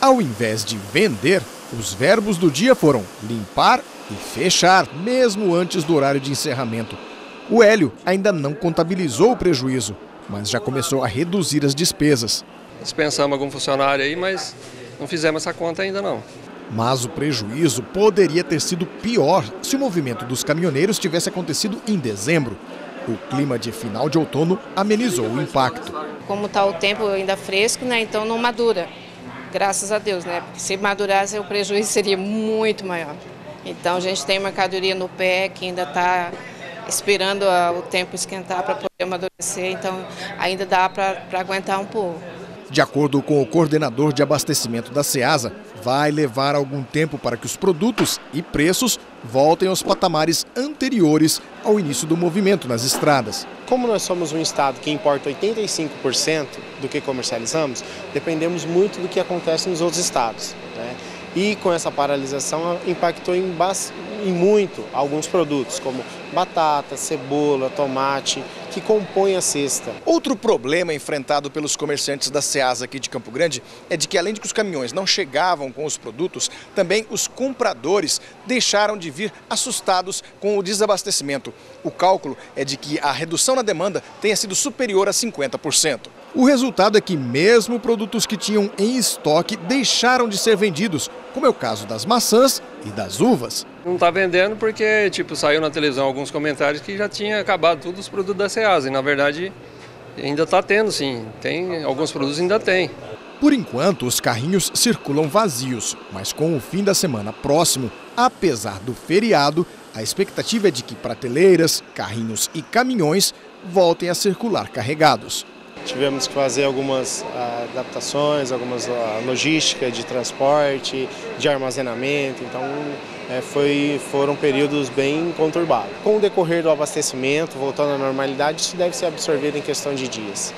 Ao invés de vender, os verbos do dia foram limpar e fechar, mesmo antes do horário de encerramento. O Hélio ainda não contabilizou o prejuízo, mas já começou a reduzir as despesas. Dispensamos algum funcionário aí, mas não fizemos essa conta ainda não. Mas o prejuízo poderia ter sido pior se o movimento dos caminhoneiros tivesse acontecido em dezembro. O clima de final de outono amenizou o impacto. Como está o tempo ainda fresco, né, então não madura. Graças a Deus, né? Porque se madurasse o prejuízo seria muito maior. Então a gente tem mercadoria no pé que ainda está esperando o tempo esquentar para poder amadurecer, então ainda dá para aguentar um pouco. De acordo com o coordenador de abastecimento da SEASA, vai levar algum tempo para que os produtos e preços voltem aos patamares anteriores ao início do movimento nas estradas. Como nós somos um estado que importa 85% do que comercializamos, dependemos muito do que acontece nos outros estados. Né? E com essa paralisação impactou em, em muito alguns produtos, como batata, cebola, tomate, que compõem a cesta. Outro problema enfrentado pelos comerciantes da Ceasa aqui de Campo Grande é de que além de que os caminhões não chegavam com os produtos, também os compradores deixaram de vir assustados com o desabastecimento. O cálculo é de que a redução na demanda tenha sido superior a 50%. O resultado é que mesmo produtos que tinham em estoque deixaram de ser vendidos, como é o caso das maçãs e das uvas. Não está vendendo porque tipo saiu na televisão alguns comentários que já tinha acabado todos os produtos da Ceasa e na verdade ainda está tendo sim, tem alguns produtos ainda tem. Por enquanto, os carrinhos circulam vazios, mas com o fim da semana próximo, apesar do feriado, a expectativa é de que prateleiras, carrinhos e caminhões voltem a circular carregados. Tivemos que fazer algumas ah, adaptações, algumas ah, logística de transporte, de armazenamento, então é, foi, foram períodos bem conturbados. Com o decorrer do abastecimento, voltando à normalidade, isso deve ser absorvido em questão de dias.